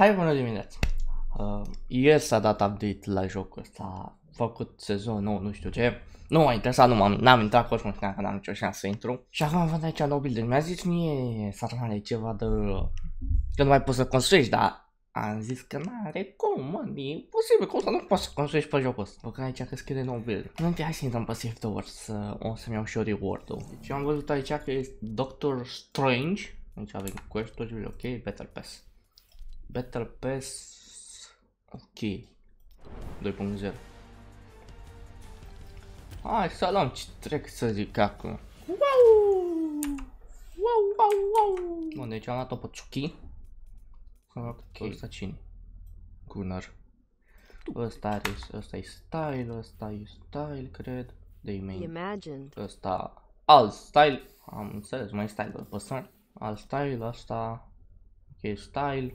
Hai bună dimineața! Uh, ieri s-a dat update la jocul ăsta, a făcut sezon nou, nu știu ce. Nu m-a interesat, nu m-am, n-am intrat acolo, nu știam că n-am nicio șansă să intru. Și acum văd aici nou building. Mi-a zis mie, sarmale, ceva de... Că nu mai poți să construiești, dar am zis că n-are cum, mă, e posibil, cum să nu poți să construiești pe jocul ăsta. Văd că aici că scrie nou build. Nu hai să intrăm pe Safe Doors, să, o să-mi iau și eu reward-ul. Deci am văzut aici că este Doctor Strange. Aici avem quest-urile, ok, Battle Pass. Battle Pass... Ok. 2.0. Hai să luăm ce trec să zic acum. Wow! Wow, wow, wow! Bun, deci am luat-o pe Chucky. Ok, ăsta cine? Gunnar. Ăsta are, ăsta e style, ăsta e style, cred. De main. Ăsta alt style. Am înțeles, mai style de păsări. Alt style, ăsta. Ok, style.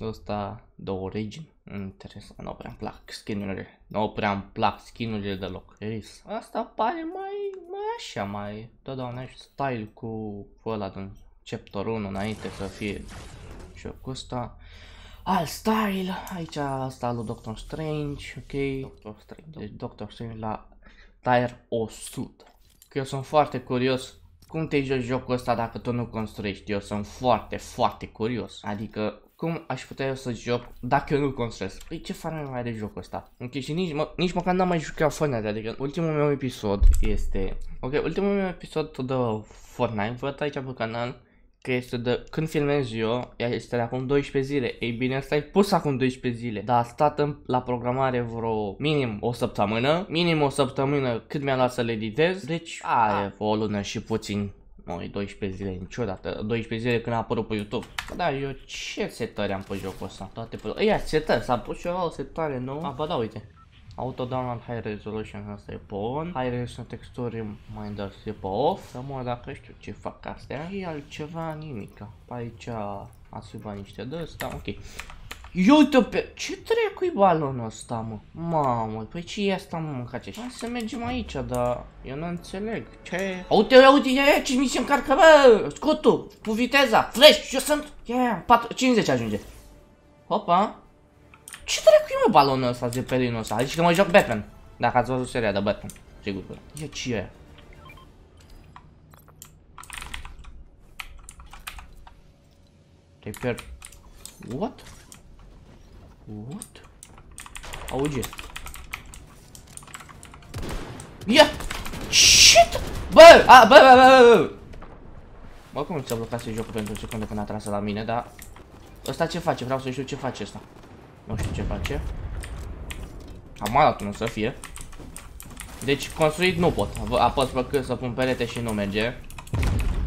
Ăsta de origin. Interesant, nu prea-mi plac skinurile. Nu prea-mi plac skinurile deloc. Ace. Asta pare mai, mai așa, mai totdeauna style cu ăla din chapter 1 înainte să fie jocul ăsta. Alt style, aici asta lui Doctor Strange, ok, Doctor Strange, deci Doctor Strange la tier 100. Că eu sunt foarte curios cum te joci jocul ăsta dacă tu nu construiești, eu sunt foarte, foarte curios. Adică cum aș putea eu să joc dacă eu nu construiesc? Păi ce farme mai are jocul ăsta? Ok, și nici, mă, nici măcar n-am mai jucat Fortnite, adică ultimul meu episod este... Ok, ultimul meu episod de Fortnite, văd aici pe canal că este de când filmez eu, ea este de acum 12 zile. Ei bine, asta e pus acum 12 zile, dar a stat în, la programare vreo minim o săptămână, minim o săptămână cât mi-a luat să le editez, deci are o lună și puțin noi 12 zile niciodată, 12 zile când a apărut pe YouTube. Da, eu ce setări am pe jocul ăsta? Toate pe... Ia, setări, s-a pus ceva o setare nouă. Ah, ba da, uite. Auto download high resolution asta e pe on, high resolution texturi minders e pe off, să mă dacă știu ce fac astea și altceva nimica. Pe aici ați luat niște de ăsta, ok. Eu uite pe... Ce dracu-i balonul ăsta, mă? Mamă, păi ce e asta, mă, mâncace? Hai să mergem aici, dar eu nu înțeleg. Ce? Uite, uite, ia, ia, ce mi se încarcă, bă! Scutul, cu viteza, flash, eu sunt... Ia, ia, 4, 50 ajunge. Hopa. Ce dracu e, mă, balonul ăsta, zepelinul ăsta? Adică că mă joc Batman. Dacă ați văzut seria de Batman. Sigur că. Ia, ce e? Repair. What? What? Auge. Ia! Shit! Bă! A, bă, bă, bă, bă! Bă, cum ți-a blocat să jocul pentru o secundă când a tras la mine, dar... Ăsta ce face? Vreau să știu ce face ăsta. Nu știu ce face. Am dat unul să fie. Deci construit nu pot. Apăs pe cât să pun perete și nu merge.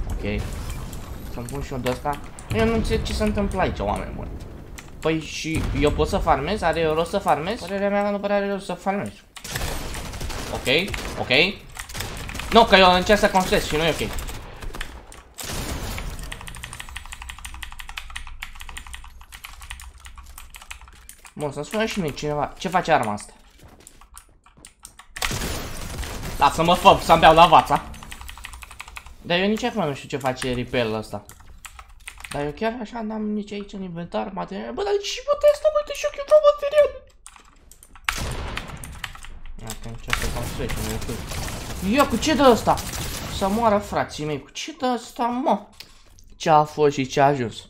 Ok. Să-mi pun și eu de ăsta. Eu nu înțeleg ce se întâmplă aici, oameni buni. Păi și eu pot să farmez? Are rost să farmez? Părerea mea nu prea are rost să farmez. Ok, ok. Nu, că eu încerc să construiesc și nu e ok. Bun, să-mi spune și mie cineva, ce face arma asta? Lasă-mă fă, să-mi beau la vața. Dar eu nici acum nu știu ce face repair ăsta. Dar eu chiar așa n-am nici aici în inventar material. Bă, dar și bă, asta, bă, te șoc eu vreau material. Ia, încerc să construiesc, nu e cât. Ia, cu ce dă ăsta? Să moară frații mei, cu ce dă ăsta, mă? Ce a fost și ce a ajuns?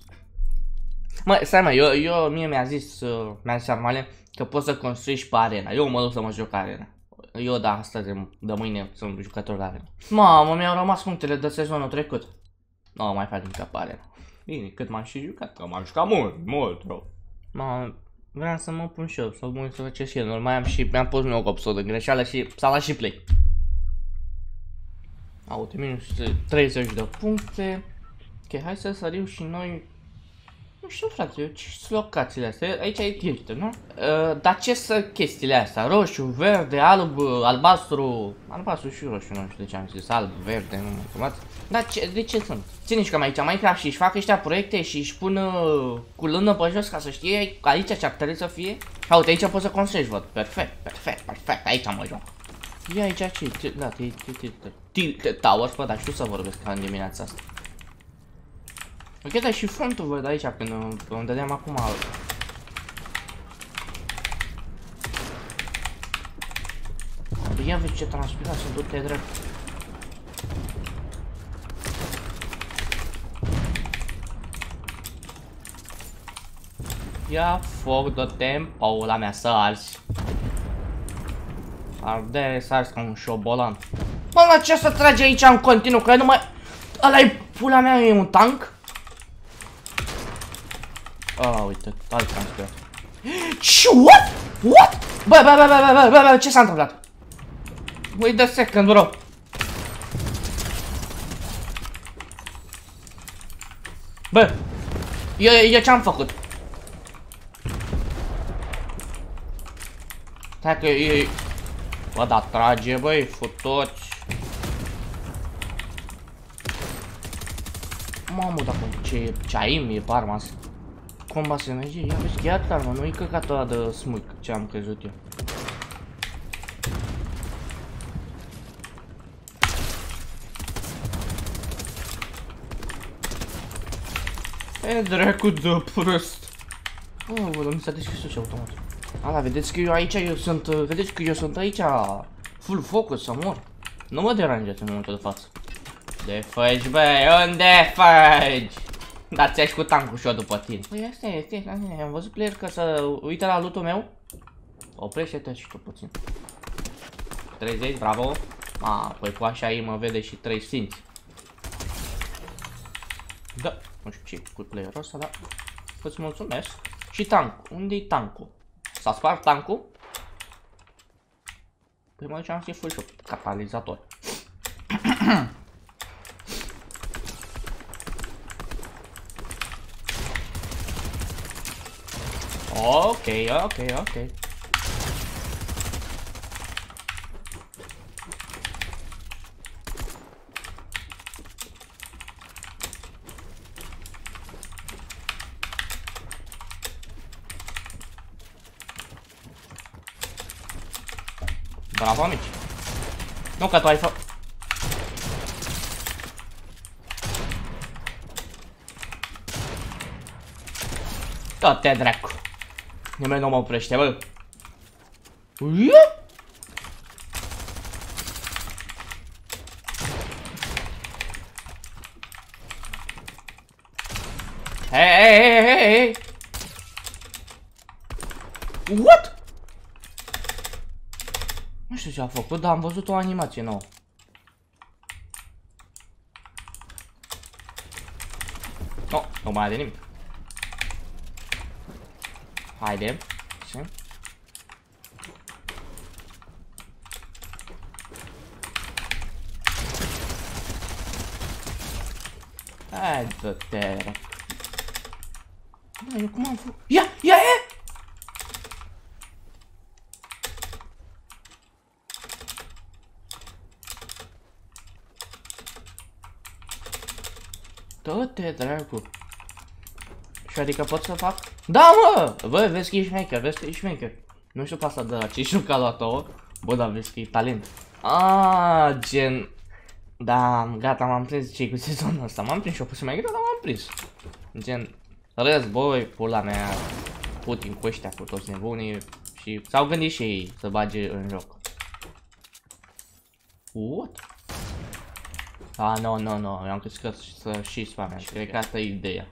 Mă, stai mă, eu, eu mie mi-a zis, uh, mi-a zis Armale că poți să construiești pe arena. Eu mă duc să mă joc arena. Eu da, astăzi, de mâine, sunt jucător de arena. Mamă, mi-au rămas punctele de sezonul trecut. Nu no, mai fac nimic pe arena. Bine, cât m-am și jucat, că m-am jucat mult, mult rău. Mamă, vreau să mă pun și eu, să mă să ce și el. Mai am și, mi-am pus meu copsul de greșeală și s-a luat și play. Aute, minus 30 de puncte. Ok, hai să sărim și noi nu știu, frate, ce sunt locațiile astea? Aici e Tilted, nu? Uh, dar ce sunt chestiile astea? Roșu, verde, alb, albastru... Albastru și roșu, nu știu de ce am zis. Alb, verde, nu mă Dar ce, de ce sunt? Ține și cam aici Minecraft și își fac ăștia proiecte și își pun uh, cu lână pe jos ca să știe aici ce ar trebui să fie. Ha, uite, aici poți să construiești, văd. Perfect, perfect, perfect. Aici mă joc. Ia aici ce? Da, Tilted Towers, bă, dar știu să vorbesc ca în dimineața asta. Ok, dar și frontul văd aici, când îmi dădeam acum Ia vezi ce transpirație, du-te drept. Ia foc de tempo la mea să arzi. Arde, să arzi ca un șobolan. Bă, la ce să trage aici în continuu, că nu mai... Ăla-i pula mea, e un tank? Ah, uite, alt transpirat. Ce? What? What? Bă, bă, bă, bă, bă, bă, bă, ce s-a întâmplat? Wait a second, bro. Bă, eu, eu ce-am făcut? Stai că e... Bă, da trage, băi, futoți. Mamă, dacă ce, ce aim e parma asta. Comba se merge, ia vezi, chiar armă, nu-i căcatul ăla de smuic, ce am crezut eu. E dracu de prost. Oh, bă, mi s-a deschis așa automat. Ala, vedeți că eu aici, eu sunt, vedeți că eu sunt aici full focus să mor. Nu mă deranjează în momentul de față. De făgi, băi, unde făgi? Da, ți-ai cu tancul și eu după tine. Păi asta este, la mine, am văzut player că să uite la lootul meu. Oprește-te și tu puțin. 30, bravo. A, păi cu așa ei mă vede și 3 simți. Da, nu știu ce cu playerul ăsta, dar îți mulțumesc. Și tank, unde-i tankul? S-a spart tancul. Păi mă duceam să-i fui și catalizator. ok, ok, ok. Bravo, amici. Nu că tu ai fă... Tot-te dracu. Nimeni nu mă oprește, bă. Ia? Hey, hey, hey, hey, hey. What? Nu știu ce a făcut, dar am văzut o animație nouă. No, nu mai are nimic. Haide. Ce? Hai, dă-te. Bă, eu cum am făcut? Ia, ia, ia! Dă-te, dracu. Și adică pot să fac? Da, mă! Bă, vezi că ești maker, vezi că ești maker. Nu știu pe asta de la ce știu a luat-o. Bă, dar vezi că e talent. Ah, gen... Da, gata, m-am prins ce cu sezonul ăsta. M-am prins și o pus mai greu, dar m-am prins. Gen, război, pula mea, Putin cu ăștia, cu toți nebunii. Și s-au gândit și ei să bage în joc. What? Ah, nu, nu, nu, eu am crezut că să și spamea, cred că asta e ideea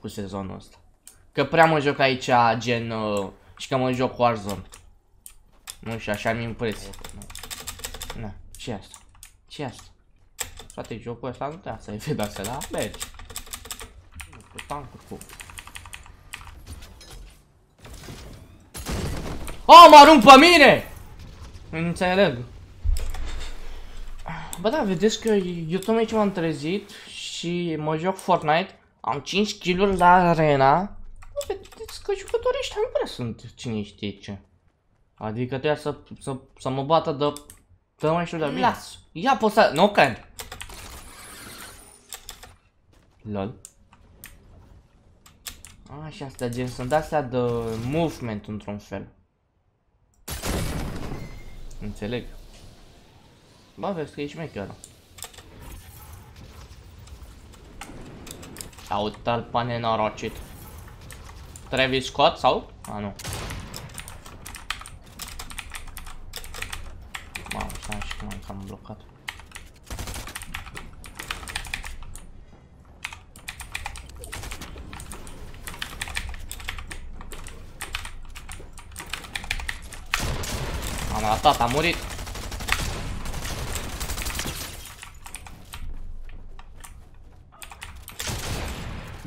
cu sezonul ăsta. Că prea mă joc aici, gen, uh, și că mă joc Warzone. Nu știu, așa mi impresie. Na, ce asta? ce asta? Frate, jocul ăsta nu trebuie să-i fie de-astea, da? Mergi. Cu tancuri, cu... Oh, mă arunc pe mine! Nu înțeleg. Bă, da, vedeți că eu tot aici m-am trezit și mă joc Fortnite. Am 5 kill la arena. Vedeți că jucătorii ăștia nu prea sunt cine știe ce. Adică trebuie să, să, să mă bată de... Dă mai știu de bine. Las. Ia poți să... Nu cred. Lol. Așa, asta gen, sunt astea de movement într-un fel. Înțeleg. Bă, vezi că e șmecheră. A uite-l pe nenorocit. Travis Scott sau? A, nu. Mamă, stai și cum am blocat. Am ratat, a murit.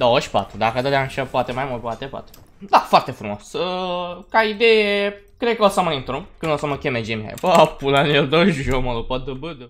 24. Dacă dădeam și poate mai mult, poate, poate. Da, foarte frumos. Uh, ca idee, cred că o să mă intru când o să mă cheme Jamie Hype. Bă, pula, el dă jos, mă, după dă, bă, dă.